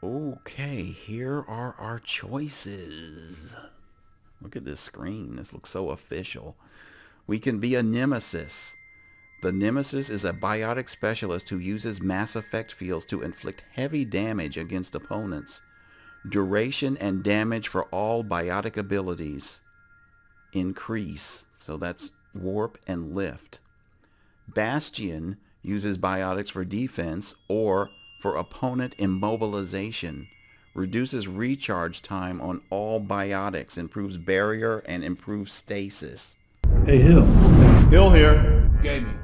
Okay, here are our choices. Look at this screen. This looks so official. We can be a nemesis. The nemesis is a biotic specialist who uses mass effect fields to inflict heavy damage against opponents. Duration and damage for all biotic abilities increase. So that's warp and lift. Bastion uses biotics for defense or for opponent immobilization. Reduces recharge time on all biotics, improves barrier, and improves stasis. Hey, Hill. Hill here. Gaming.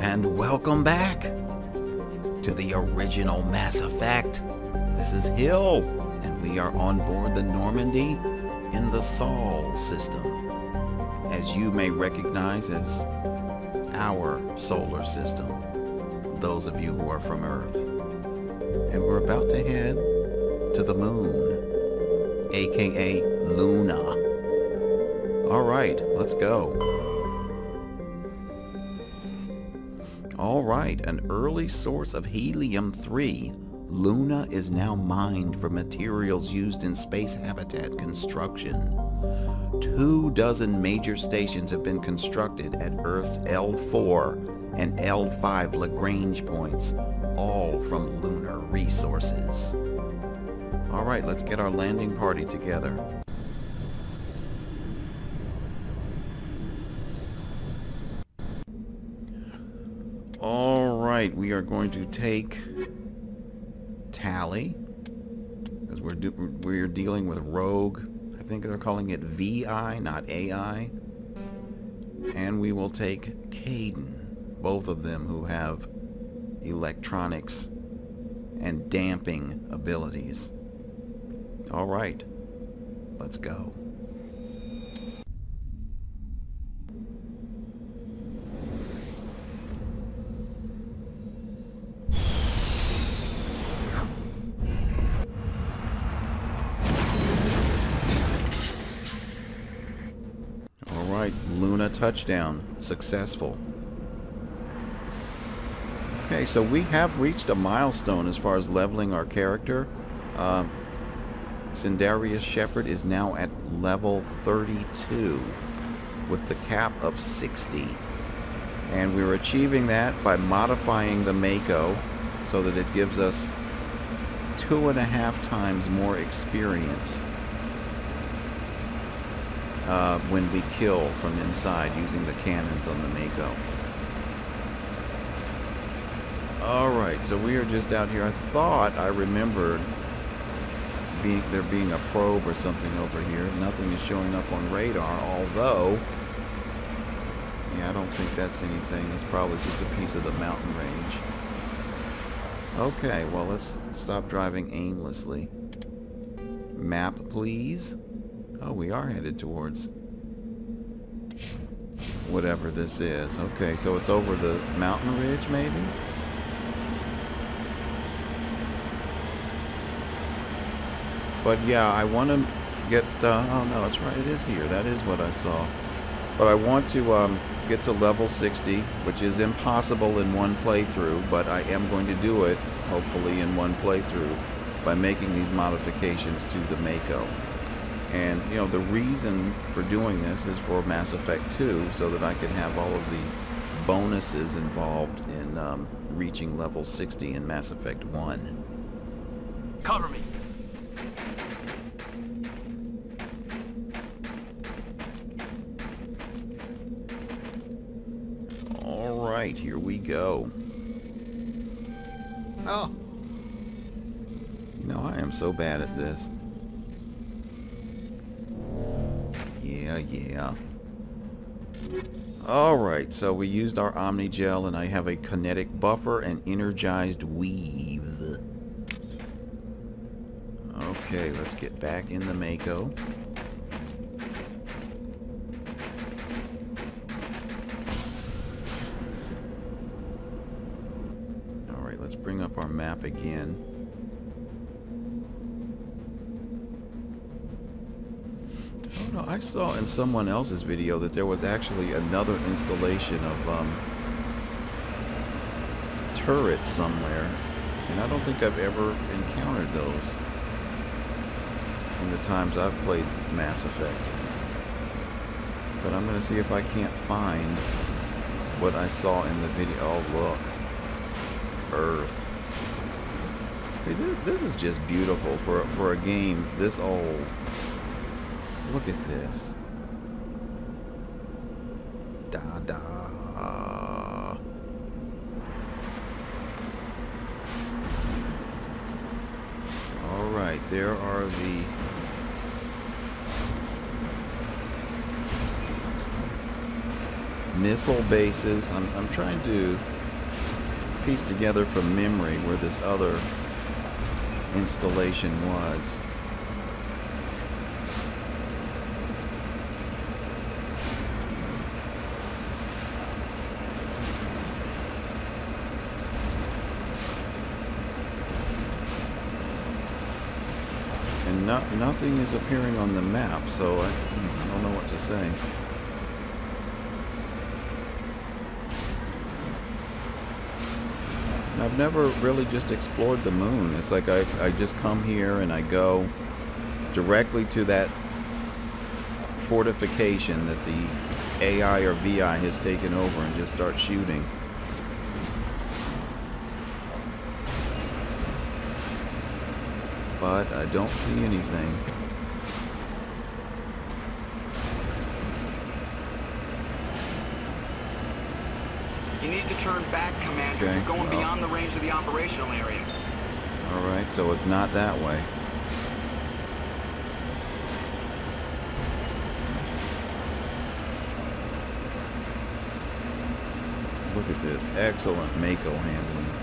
And welcome back to the original Mass Effect. This is Hill, and we are on board the Normandy in the Sol system, as you may recognize as our solar system, those of you who are from Earth. And we're about to head to the moon, aka Luna. All right, let's go. All right, an early source of helium-3, Luna is now mined for materials used in space habitat construction. Two dozen major stations have been constructed at Earth's L4 and L5 Lagrange points, all from lunar resources. All right, let's get our landing party together. All right, we are going to take Tali, because we're we're dealing with Rogue. Think they're calling it VI, not AI. And we will take Kaidan, both of them who have electronics and damping abilities. All right, let's go. Touchdown. Successful. Okay, so we have reached a milestone as far as leveling our character. Um, Cindarius Shepard is now at level 32 with the cap of 60. And we're achieving that by modifying the Mako so that it gives us two and a half times more experience uh, when we kill from inside using the cannons on the Mako. Alright, so we are just out here. I thought I remembered being, there being a probe or something over here. Nothing is showing up on radar, although... Yeah, I don't think that's anything. It's probably just a piece of the mountain range. Okay, well, let's stop driving aimlessly. Map, please. Oh, we are headed towards whatever this is. Okay, so it's over the mountain ridge, maybe? But yeah, I want to get, uh, oh no, it's right, it is here. That is what I saw. But I want to um, get to level 60, which is impossible in one playthrough, but I am going to do it, hopefully, in one playthrough by making these modifications to the Mako. And, you know, the reason for doing this is for Mass Effect 2, so that I can have all of the bonuses involved in um, reaching level 60 in Mass Effect 1. Cover me. Alright, here we go. Oh! You know, I am so bad at this. Yeah, yeah. Alright, so we used our Omni Gel and I have a kinetic buffer and energized weave. Okay, let's get back in the Mako. Alright, let's bring up our map again. I saw in someone else's video that there was actually another installation of um, turrets somewhere. And I don't think I've ever encountered those in the times I've played Mass Effect. But I'm going to see if I can't find what I saw in the video. Oh, look. Earth. See, this, this is just beautiful for, for a game this old. Look at this. Da da. Alright, there are the missile bases. I'm, I'm trying to piece together from memory where this other installation was. And no, nothing is appearing on the map, so I, hmm, I don't know what to say. I've never really just explored the moon. It's like I, I just come here and I go directly to that fortification that the AI or VI has taken over and just start shooting. But I don't see anything. You need to turn back, Commander. Okay, You're going beyond the range of the operational area. Alright, so it's not that way. Look at this. Excellent Mako handling.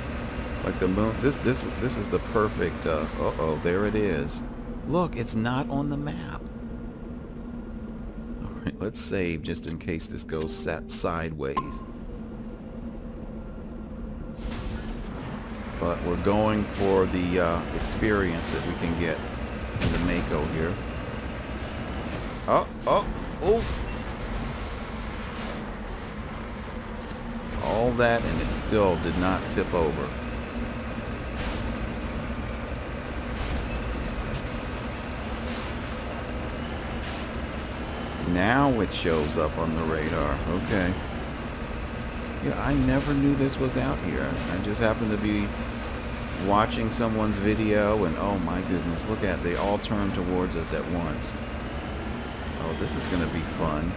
Like the moon this this this is the perfect uh uh oh, there it is. Look, it's not on the map. Alright, let's save just in case this goes sideways. but we're going for the uh, experience that we can get in the Mako here. Oh, oh, oh! All that and it still did not tip over. Now it shows up on the radar. Okay. Yeah, I never knew this was out here. I just happened to be watching someone's video and oh my goodness, look at they all turn towards us at once. Oh, this is going to be fun.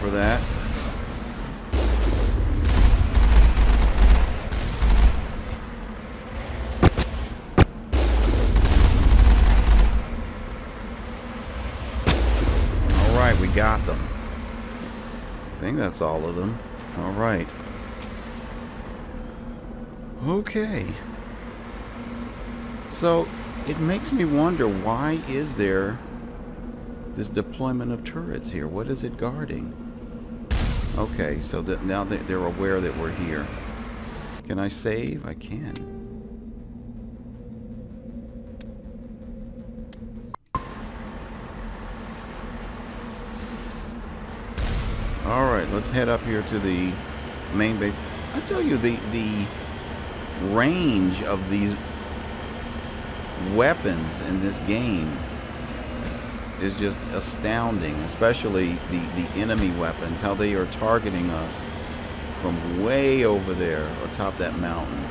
For that. All right, we got them. I think that's all of them. All right. Okay. So, it makes me wonder why is there this deployment of turrets here? What is it guarding? Okay, so now that they're aware that we're here. Can I save? I can. All right, let's head up here to the main base. I tell you, the the range of these weapons in this game is just astounding, especially the, the enemy weapons, how they are targeting us from way over there atop that mountain.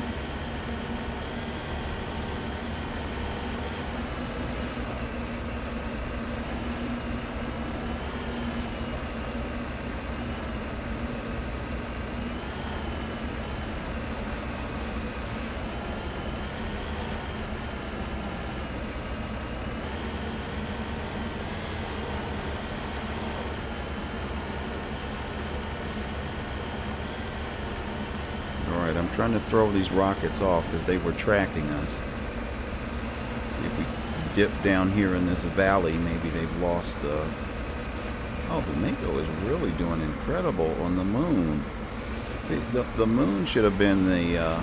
I'm trying to throw these rockets off because they were tracking us. See if we dip down here in this valley, maybe they've lost... Uh... Oh, the is really doing incredible on the moon. See, the, the moon should have been the... Uh...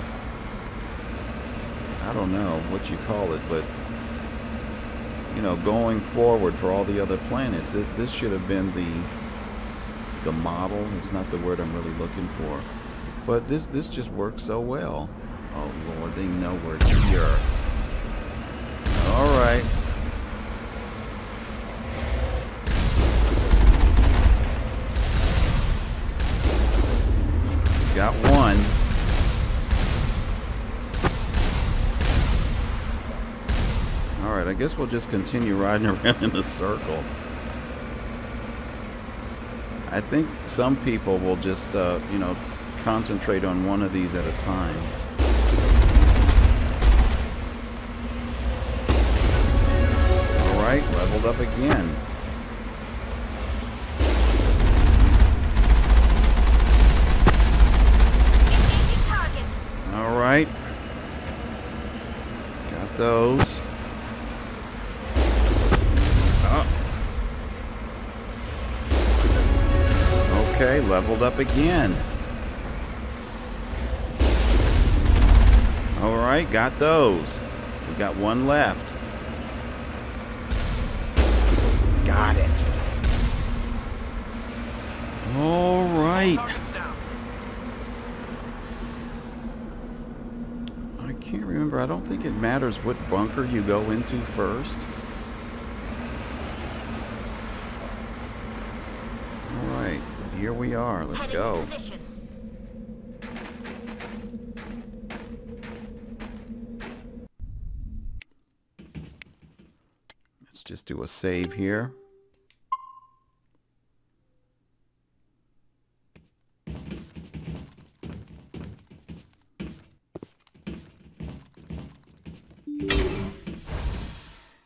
I don't know what you call it, but you know, going forward for all the other planets, this should have been the the model. It's not the word I'm really looking for. But this this just works so well. Oh Lord, they know we're here. All right. Got one. Alright, I guess we'll just continue riding around in a circle. I think some people will just, uh, you know, concentrate on one of these at a time. Alright, leveled up again. Alright. Got those. Oh. Okay, leveled up again. Alright, got those. We got one left. Got it. Alright. I can't remember. I don't think it matters what bunker you go into first. All right. here we are. Let's go. Do a save here.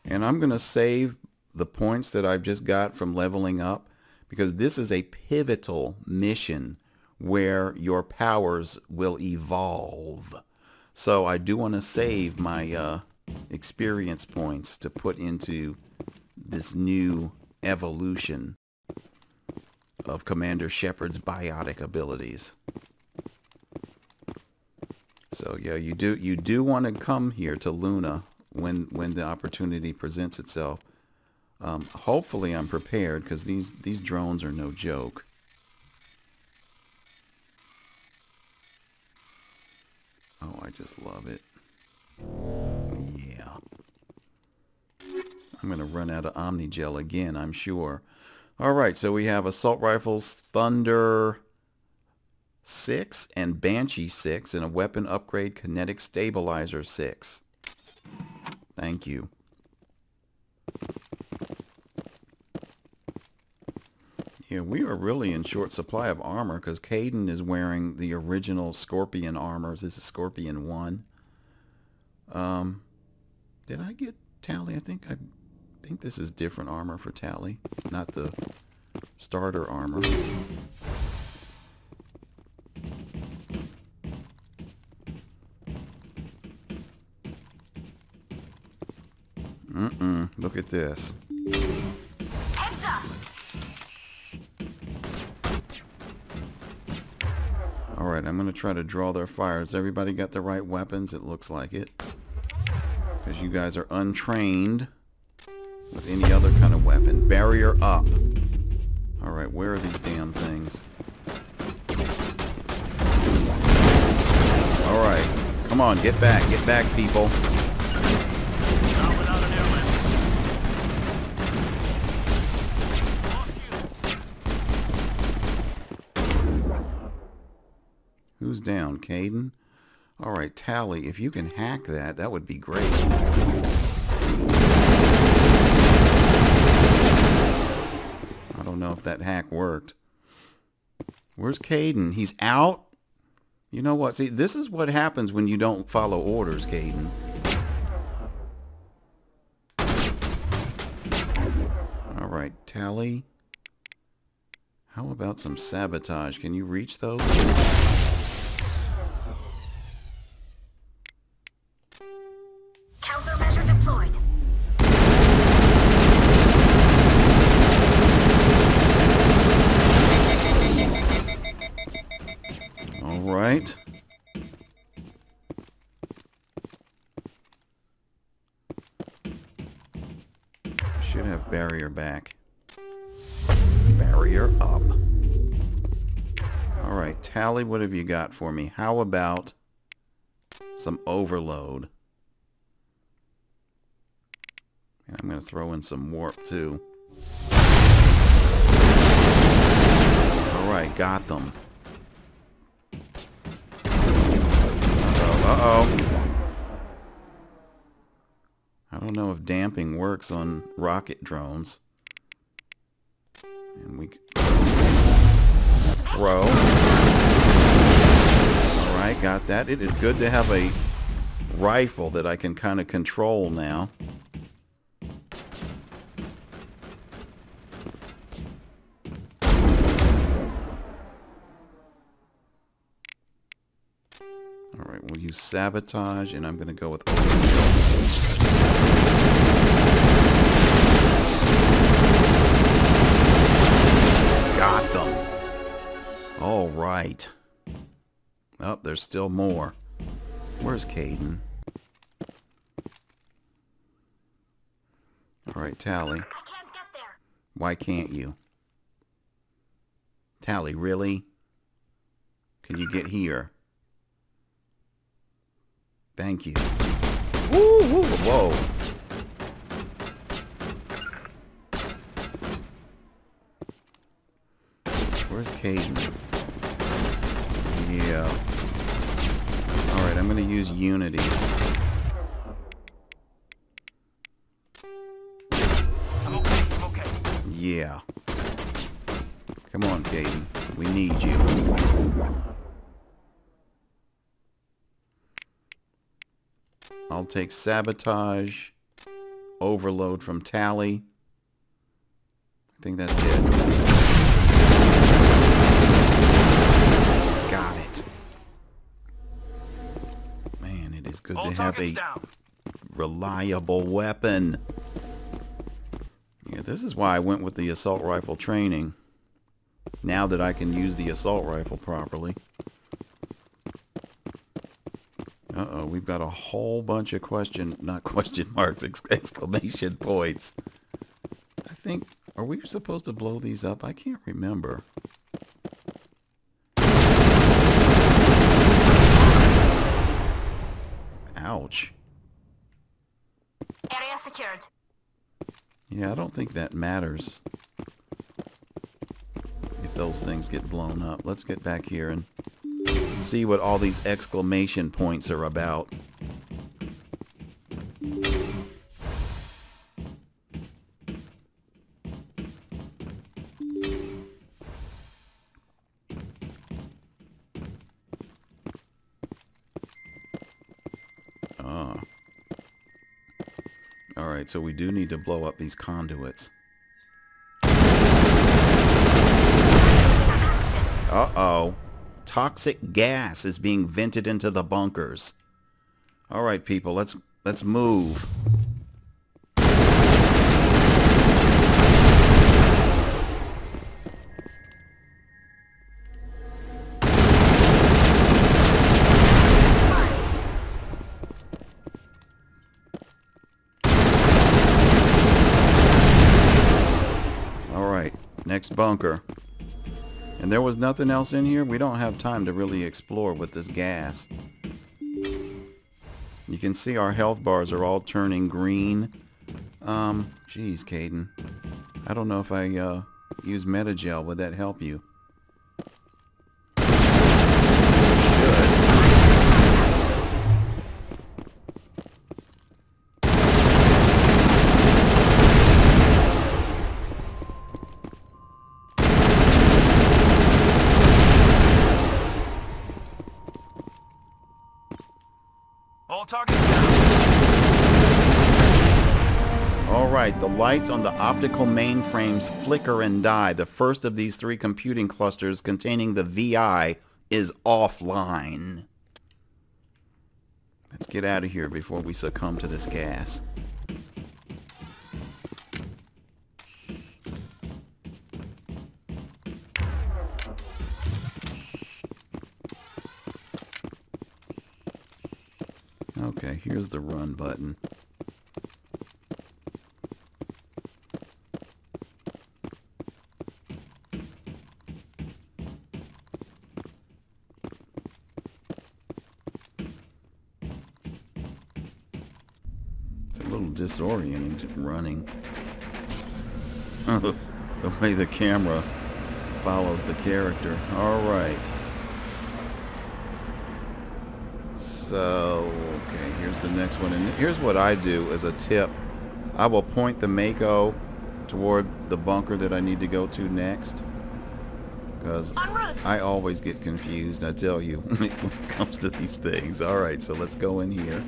And I'm going to save the points that I've just got from leveling up because this is a pivotal mission where your powers will evolve. So I do want to save my uh, experience points to put into this new evolution of Commander Shepard's biotic abilities. So yeah, you do you do want to come here to Luna when when the opportunity presents itself. Um, hopefully I'm prepared because these, these drones are no joke. Oh, I just love it. I'm going to run out of Omnigel again, I'm sure. Alright, so we have Assault Rifles Thunder 6 and Banshee 6 and a Weapon Upgrade Kinetic Stabilizer 6. Thank you. Yeah, we are really in short supply of armor because Kaidan is wearing the original Scorpion armor. This is Scorpion 1. Um, did I get Tali? I think I think this is different armor for Tali, not the starter armor. Mm-mm, look at this. Alright, I'm going to try to draw their fires. Everybody got the right weapons? It looks like it. Because you guys are untrained with any other kind of weapon. Barrier up. Alright, where are these damn things? Alright. Come on, get back. Get back, people. Who's down? Kaidan? Alright, Tali, if you can hack that, that would be great. That hack worked. Where's Kaidan? He's out? You know what? See, this is what happens when you don't follow orders, Kaidan. Alright, Tali. How about some sabotage? Can you reach those? Back. Barrier up. Alright, Tali, what have you got for me? How about some overload? And I'm going to throw in some warp too. Alright, got them. Uh-oh, uh-oh. I don't know if damping works on rocket drones. And we throw. Alright, got that. It is good to have a rifle that I can kind of control now. Alright, we'll use sabotage and I'm going to go with Got them. All right. Oh, there's still more. Where's Kaidan? All right, Tali. I can't get there. Why can't you? Tali, really? Can you get here? Thank you. Woo, woo, whoa. Where's Kaidan? Yeah. Alright, I'm to use Unity. I'll take Sabotage. Overload from Tali. I think that's it. Got it. Man, it is good All to have a down. reliable weapon. Yeah, this is why I went with the assault rifle training. Now that I can use the assault rifle properly. Uh-oh, we've got a whole bunch of question, not question marks, ex exclamation points. I think, are we supposed to blow these up? I can't remember. Ouch. Area secured. Yeah, I don't think that matters. If those things get blown up. Let's get back here and see what all these exclamation points are about. Ah. Alright, so we do need to blow up these conduits. Uh-oh. Toxic gas is being vented into the bunkers. All right, people, let's let's move. All right, next bunker. And there was nothing else in here? We don't have time to really explore with this gas. You can see our health bars are all turning green. Um, jeez, Kaidan. I don't know if I, uh, use Medi-gel. Would that help you? lights on the optical mainframes flicker and die, the first of these three computing clusters containing the VI is offline. Let's get out of here before we succumb to this gas. Okay, here's the run button. Little disorienting running. the way the camera follows the character. Alright. So, okay, here's the next one. And here's what I do as a tip. I will point the Mako toward the bunker that I need to go to next. Because I always get confused, I tell you, when it comes to these things. Alright, so let's go in here.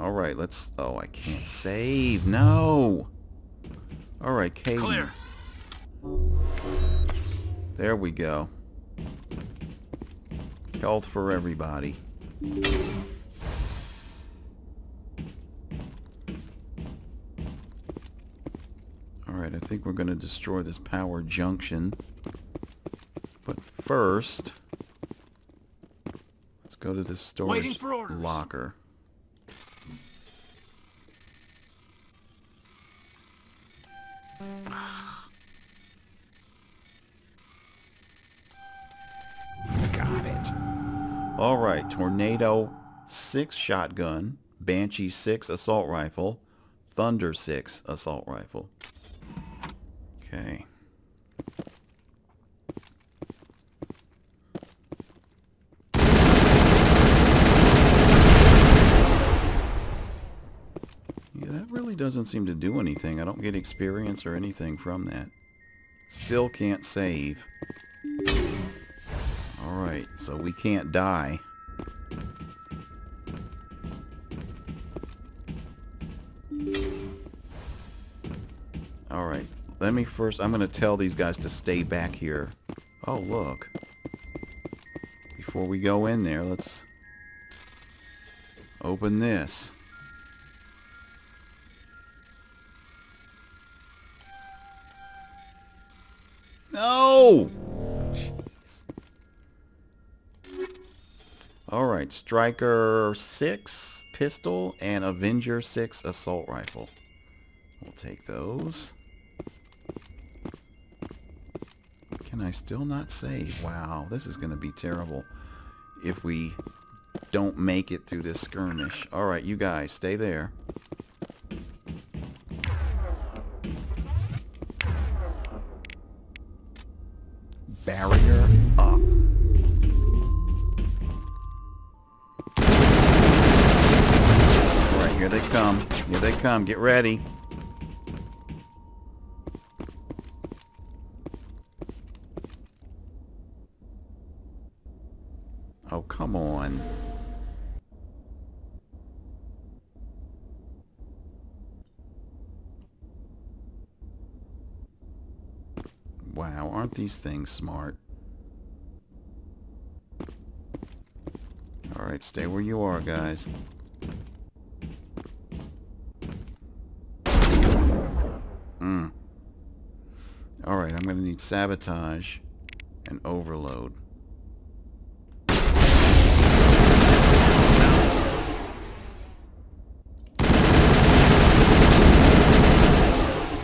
Alright, let's... Oh, I can't save. No! Alright, Katie. Clear. There we go. Health for everybody. Alright, I think we're going to destroy this power junction. But first, let's go to this storage locker. All right, Tornado 6 shotgun, Banshee 6 assault rifle, Thunder 6 assault rifle. Okay. Yeah, that really doesn't seem to do anything. I don't get experience or anything from that. Still can't save. Alright, so we can't die. Alright, let me first... I'm going to tell these guys to stay back here. Oh, look. Before we go in there, let's open this. No! Alright, Striker 6 pistol and Avenger 6 assault rifle. We'll take those. Can I still not save? Wow, this is going to be terrible if we don't make it through this skirmish. Alright, you guys, stay there. They come. Here they come. Get ready. Oh, come on. Wow, aren't these things smart? Alright, stay where you are, guys. Mm. Alright, I'm gonna need sabotage and overload.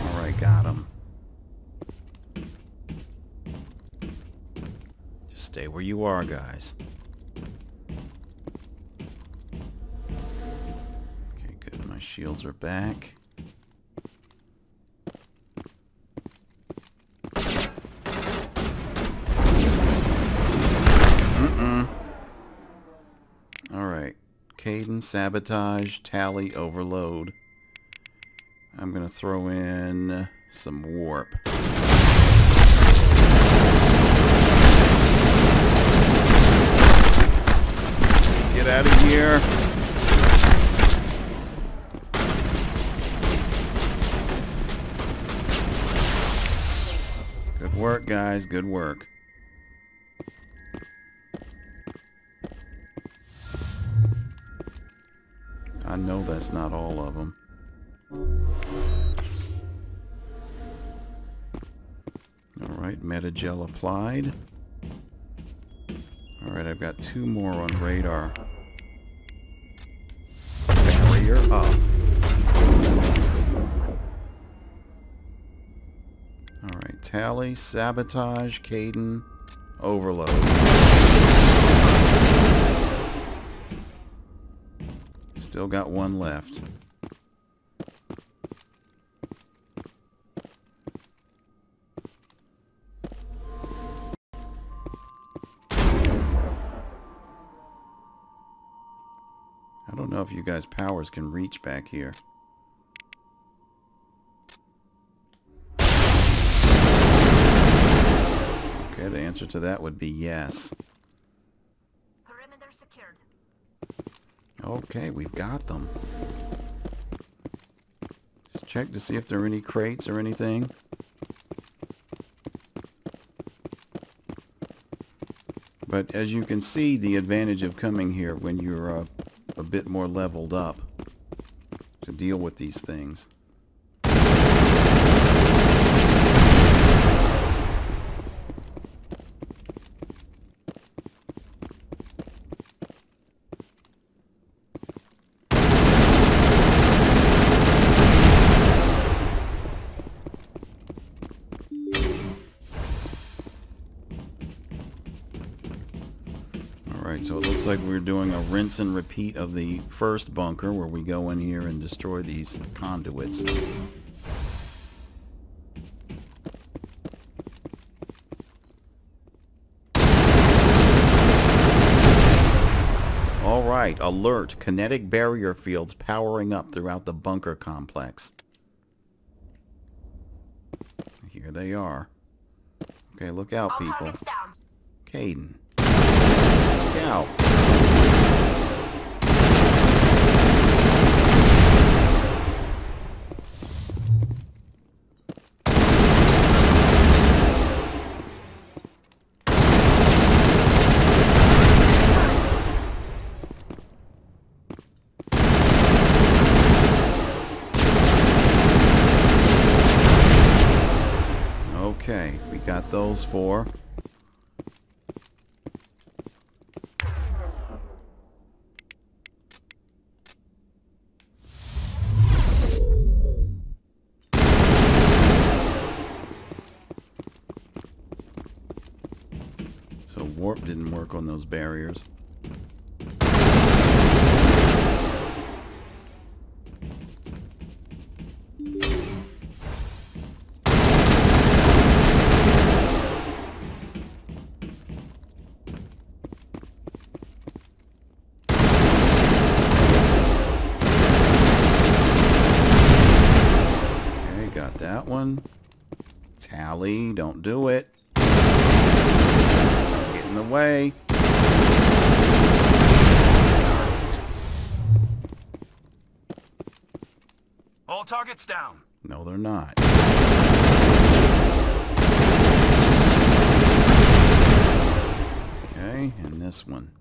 Alright, got him. Just stay where you are, guys. Okay, good. My shields are back. Mm-mm. Alright. Kaidan, sabotage, Tali, overload. I'm gonna throw in some warp. Get out of here. Good work, guys. Good work. That's not all of them. Alright, medi-gel applied. Alright, I've got two more on radar. barrier up. Alright, Tali, Sabotage, Kaidan, Overload. Still got one left. I don't know if you guys' powers can reach back here. Okay, the answer to that would be yes. Perimeter secured. Okay, we've got them. Let's check to see if there are any crates or anything. But as you can see, the advantage of coming here when you're uh, a bit more leveled up to deal with these things. Like we're doing a rinse and repeat of the first bunker where we go in here and destroy these conduits. Alright, alert. Kinetic barrier fields powering up throughout the bunker complex. Here they are. Okay, look out, people. Kaidan. Look out. Okay, we four. So warp didn't work on those barriers. Okay, got that one. Tali, don't do it. Get in the way. All targets down. No, they're not. Okay, and this one.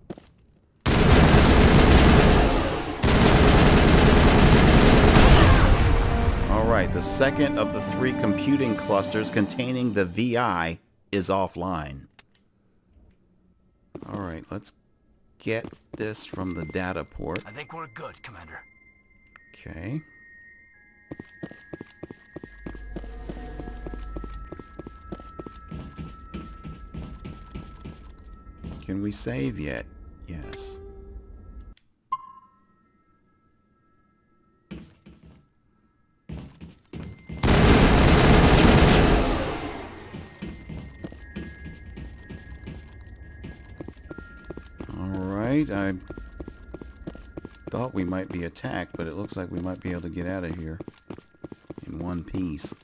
Alright, the second of the three computing clusters containing the VI is offline. Alright, let's get this from the data port. I think we're good, Commander. Okay. Can we save yet? Yes. I thought we might be attacked, but it looks like we might be able to get out of here in one piece.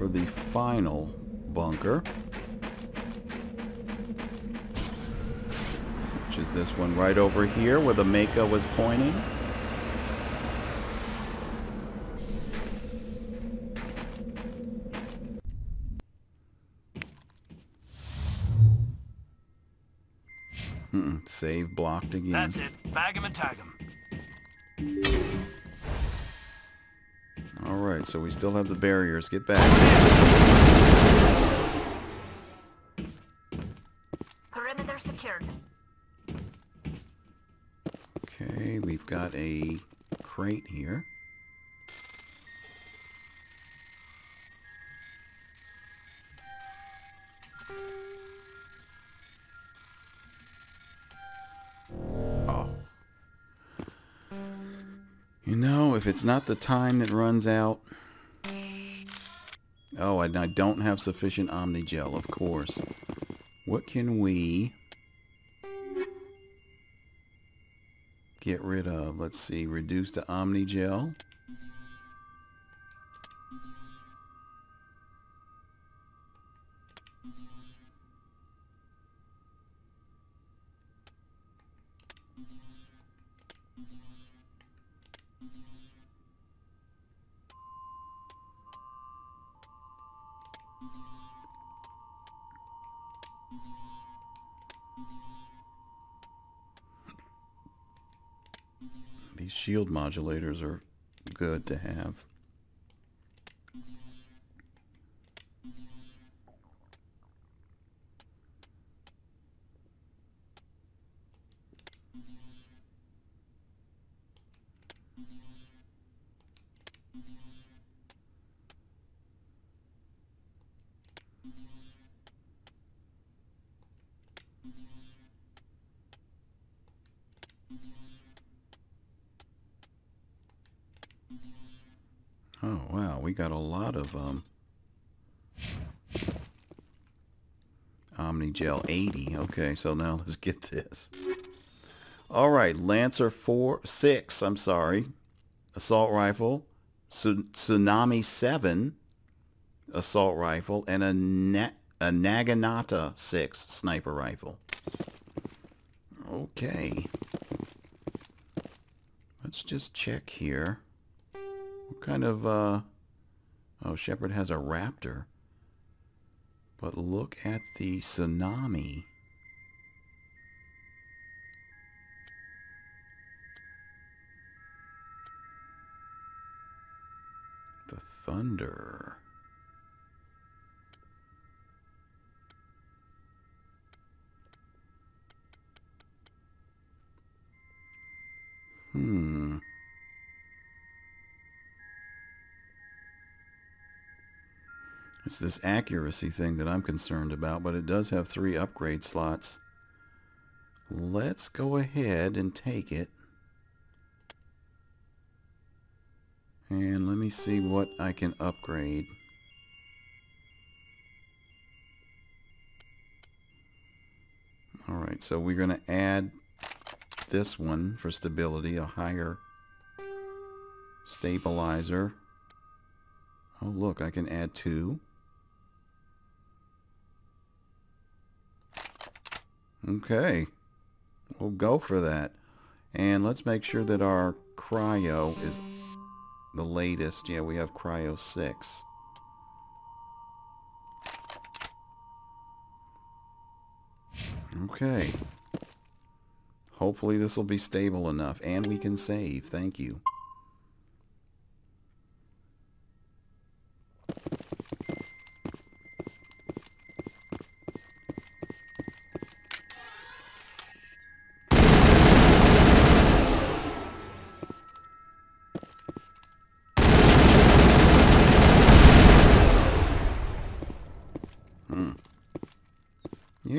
for the final bunker. Which is this one right over here where the Mako was pointing. Hmm, save blocked again. That's it. Bag him and tag him. So we still have the barriers. Get back. Perimeter secured. Okay, we've got a crate here. Oh. You know, if it's not the time that runs out... Oh, I don't have sufficient Omnigel, of course. What can we... get rid of. Let's see, reduce to Omnigel. Modulators are good to have. Oh, wow. We got a lot of um, Omnigel 80. Okay, so now let's get this. All right, Lancer 4, 6, I'm sorry. Assault rifle. Tsunami 7 assault rifle. And a, Na- a Naginata 6 sniper rifle. Okay. Let's just check here. What kind of, uh... Oh, Shepard has a raptor. But look at the tsunami. The thunder. Hmm. It's this accuracy thing that I'm concerned about, but it does have three upgrade slots. Let's go ahead and take it. And let me see what I can upgrade. Alright, so we're going to add this one for stability, a higher stabilizer. Oh look, I can add two. Okay. We'll go for that. And let's make sure that our cryo is the latest. Yeah, we have cryo 6. Okay. Hopefully this will be stable enough and we can save. Thank you.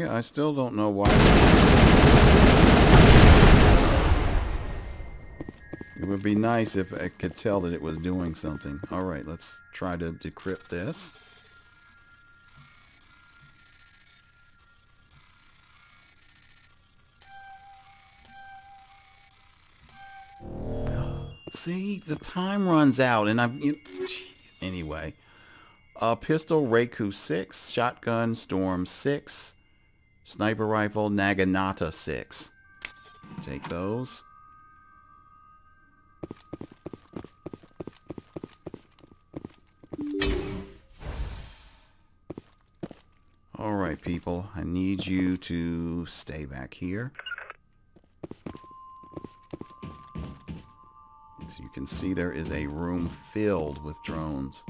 Yeah, I still don't know why. It would be nice if I could tell that it was doing something. Alright, let's try to decrypt this. See, the time runs out and I'm... You, anyway. Uh, pistol, Reiku 6. Shotgun, Storm 6. Sniper rifle, Naginata 6. Take those. Alright people, I need you to stay back here. As you can see, there is a room filled with drones.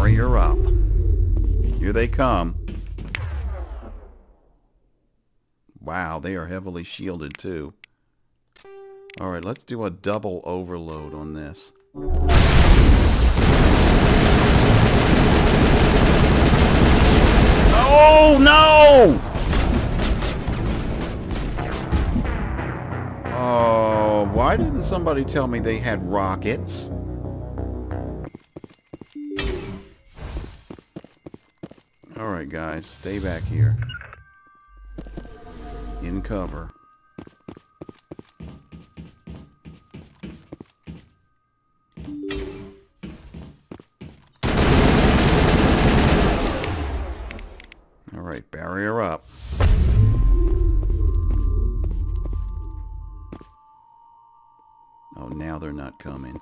Barrier up. Here they come. Wow, they are heavily shielded too. Alright, let's do a double overload on this. Oh no! Oh, why didn't somebody tell me they had rockets? Alright guys, stay back here. In cover. Alright, barrier up. Oh, now they're not coming.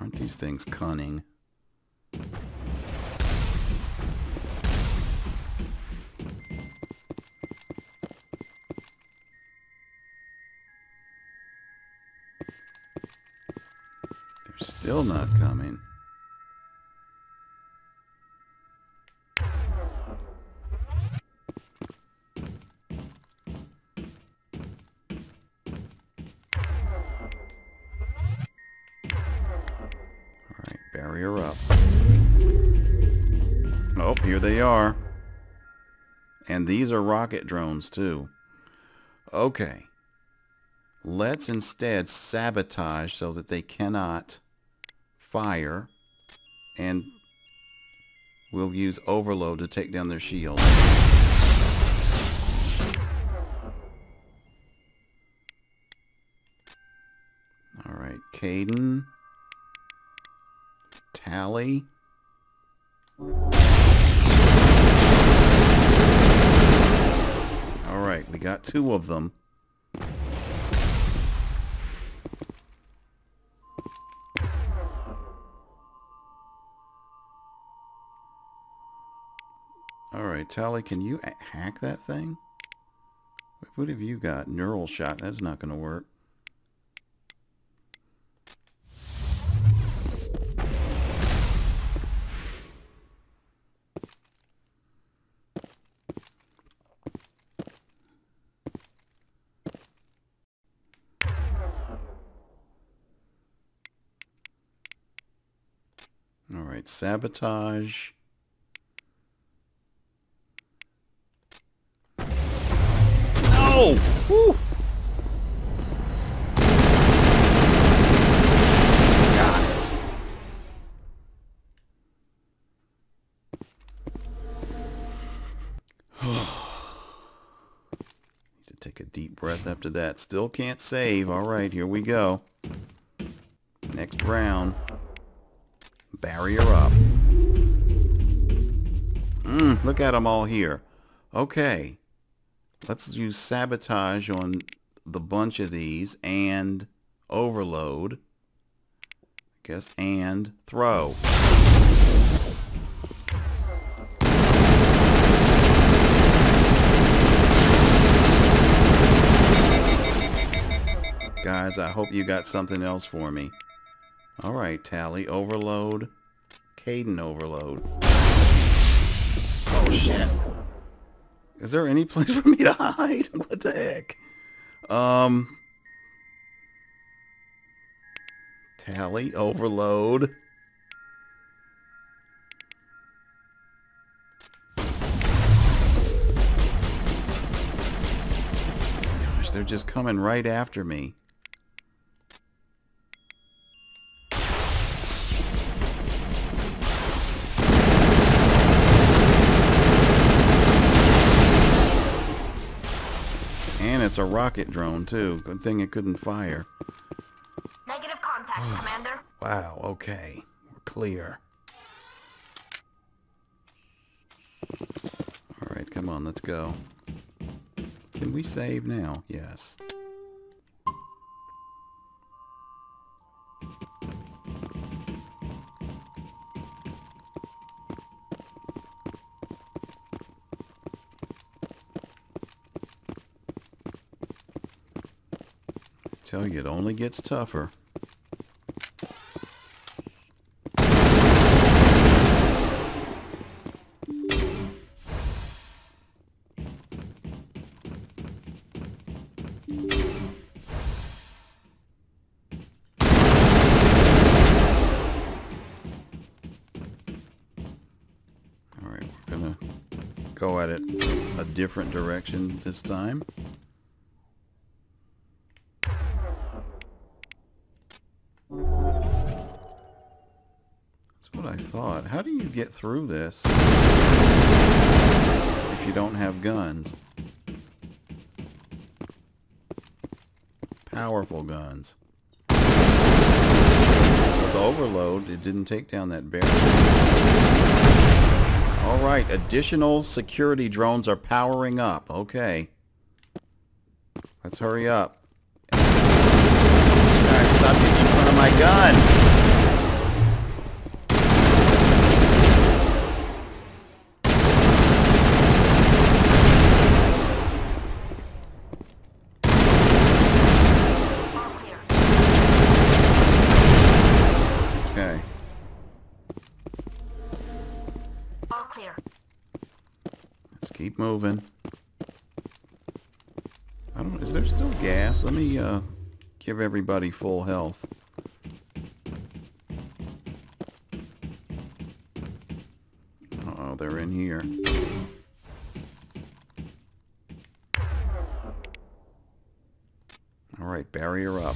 Aren't these things cunning? They're still not coming. Are. And these are rocket drones too. Okay. Let's instead sabotage so that they cannot fire. And we'll use overload to take down their shield. Alright, Kaidan. Tali. Alright, we got two of them. Alright, Tali, can you hack that thing? What have you got? Neural shock. That's not going to work. Alright, sabotage. No! Whew. Got it. Need to take a deep breath after that. Still can't save. Alright, here we go. Next round. Barrier up. Mm, look at them all here. Okay. Let's use sabotage on the bunch of these and overload. I guess and throw. Guys, I hope you got something else for me. Alright, Tali. Overload. Kaidan overload. Oh, shit. Is there any place for me to hide? What the heck? Um... Tali. Overload. Gosh, they're just coming right after me. And it's a rocket drone, too. Good thing it couldn't fire. Negative contacts, Commander. Wow, okay. We're clear. Alright, come on, let's go. Can we save now? Yes. Tell you, it only gets tougher. All right, we're gonna go at it a different direction this time. That's what I thought. How do you get through this if you don't have guns? Powerful guns. It was overload. It didn't take down that barrier. All right, additional security drones are powering up. Okay. Let's hurry up. Stop getting in front of my gun. All clear. Okay. All clear. Let's keep moving. I don't is there still gas? Let me uh give everybody full health. Uh oh, they're in here. All right, barrier up.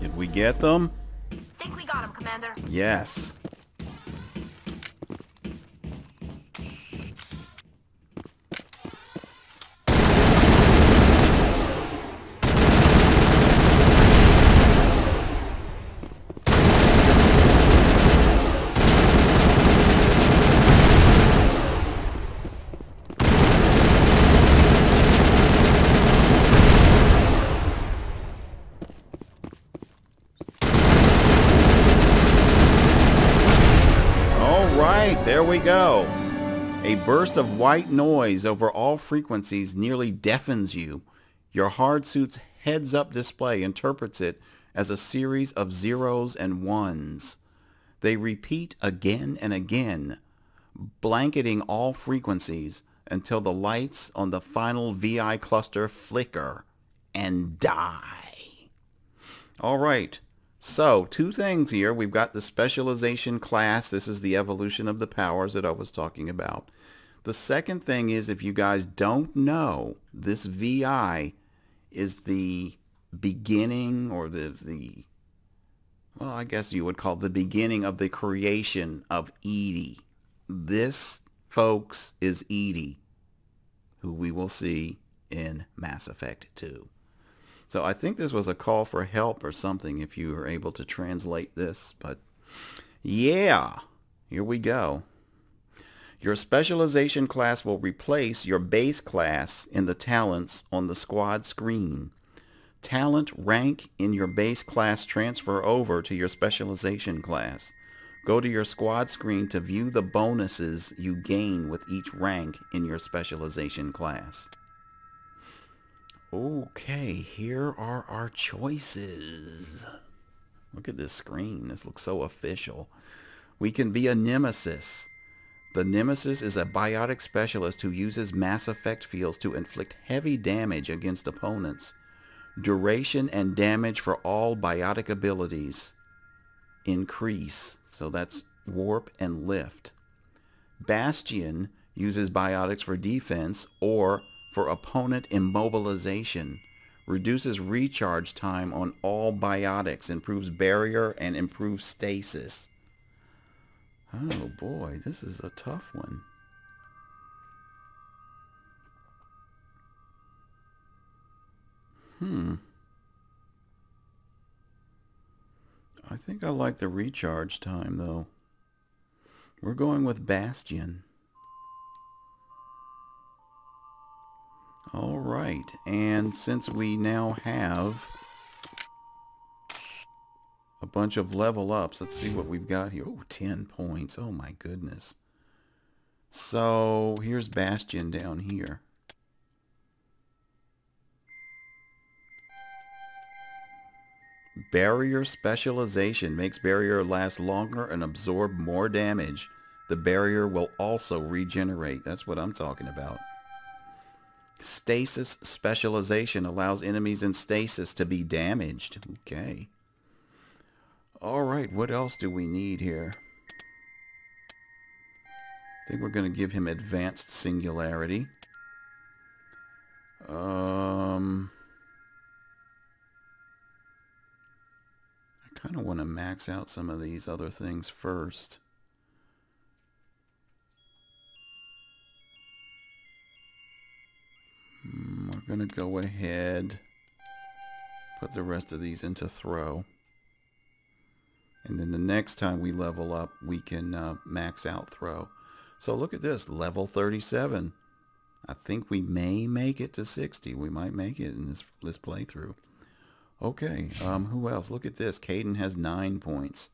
Did we get them? Think we got him, Commander. Yes. All right, there we go. A burst of white noise over all frequencies nearly deafens you. Your hard suit's heads-up display interprets it as a series of zeros and ones. They repeat again and again, blanketing all frequencies until the lights on the final VI cluster flicker and die. All right. So, two things here. We've got the specialization class. This is the evolution of the powers that I was talking about. The second thing is, if you guys don't know, this VI is the beginning or the, the well, I guess you would call the beginning of the creation of EDI. This, folks, is EDI, who we will see in Mass Effect 2. So I think this was a call for help or something if you were able to translate this. But yeah, here we go. Your specialization class will replace your base class in the talents on the squad screen. Talent rank in your base class transfer over to your specialization class. Go to your squad screen to view the bonuses you gain with each rank in your specialization class. Okay, here are our choices. Look at this screen. This looks so official. We can be a nemesis. The nemesis is a biotic specialist who uses mass effect fields to inflict heavy damage against opponents. Duration and damage for all biotic abilities increase. So that's warp and lift. Bastion uses biotics for defense or for opponent immobilization, reduces recharge time on all biotics, improves barrier, and improves stasis. Oh boy, this is a tough one. Hmm. I think I like the recharge time, though. We're going with Bastion. All right, and since we now have a bunch of level ups, let's see what we've got here. Oh, 10 points. Oh my goodness. So here's Bastion down here. Barrier specialization makes barrier last longer and absorb more damage. The barrier will also regenerate. That's what I'm talking about. Stasis specialization allows enemies in stasis to be damaged. Okay. Alright, what else do we need here? I think we're going to give him advanced singularity. Um... I kind of want to max out some of these other things first. Going to go ahead, put the rest of these into throw. And then the next time we level up, we can uh, max out throw. So look at this, level 37. I think we may make it to 60. We might make it in this, this playthrough. Okay, um, who else? Look at this. Kaidan has nine points.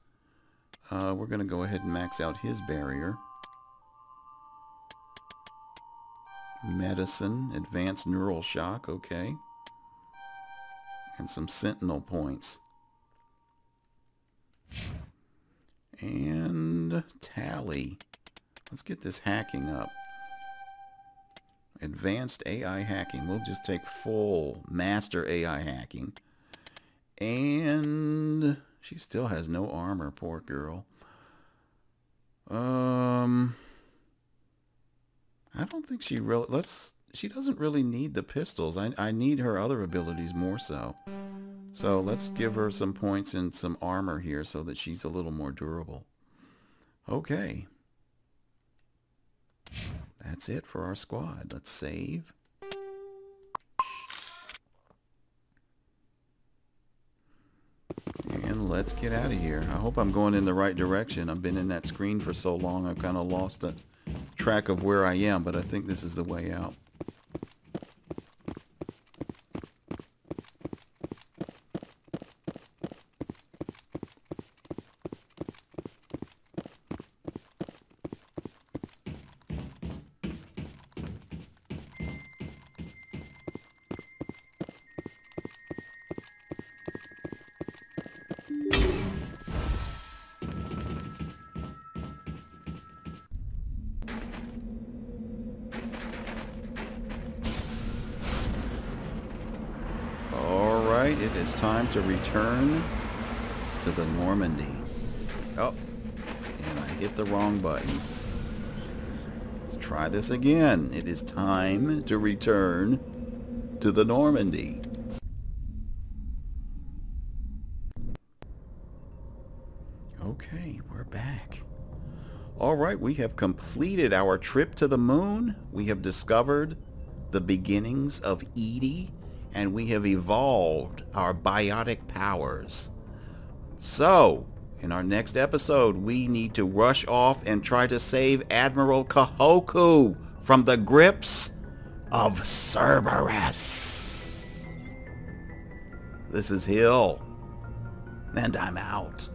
Uh, we're going to go ahead and max out his barrier. Medicine, advanced neural shock, okay. And some sentinel points. And Tali. Let's get this hacking up. Advanced AI hacking. We'll just take full master AI hacking. And she still has no armor, poor girl. Um, I don't think she really, let's, she doesn't really need the pistols. I, I need her other abilities more so. So let's give her some points and some armor here so that she's a little more durable. Okay. That's it for our squad. Let's save. And let's get out of here. I hope I'm going in the right direction. I've been in that screen for so long I've kind of lost a track of where I am, but I think this is the way out. Right, it is time to return to the Normandy. Oh, and I hit the wrong button. Let's try this again. It is time to return to the Normandy. Okay, we're back. All right, we have completed our trip to the moon. We have discovered the beginnings of EDI and we have evolved our biotic powers. So, in our next episode, we need to rush off and try to save Admiral Kahoku from the grips of Cerberus. This is Hill, and I'm out.